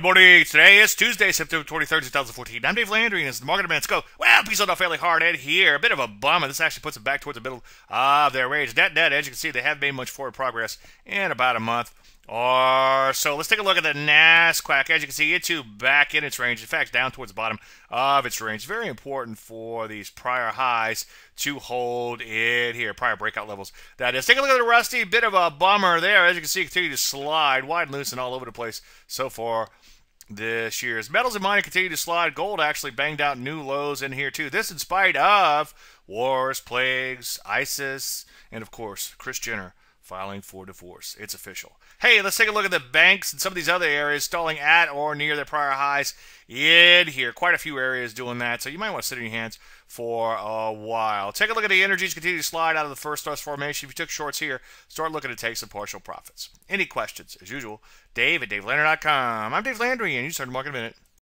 Good morning. Today is Tuesday, September 23rd, 2014. I'm Dave Landry, and it's the Market Man's Go. Well, peace out fairly hard Ed here. A bit of a bummer. This actually puts them back towards the middle of their range. Net net, as you can see, they haven't made much forward progress in about a month or so. Let's take a look at the NASDAQ. As you can see, it's too back in its range. In fact, down towards the bottom of its range. Very important for these prior highs to hold it here. Prior breakout levels. That is. Take a look at the Rusty. Bit of a bummer there. As you can see, continue to slide wide and loose and all over the place so far this year's metals and mining continue to slide. Gold actually banged out new lows in here too. This in spite of wars, plagues, ISIS, and of course Kris Jenner filing for divorce. It's official. Hey, let's take a look at the banks and some of these other areas stalling at or near their prior highs in here. Quite a few areas doing that, so you might want to sit in your hands for a while. Take a look at the energies continue to slide out of the first thrust formation. If you took shorts here, start looking to take some partial profits. Any questions? As usual, Dave at DaveLandry.com. I'm Dave Landry, and you started the Market Minute.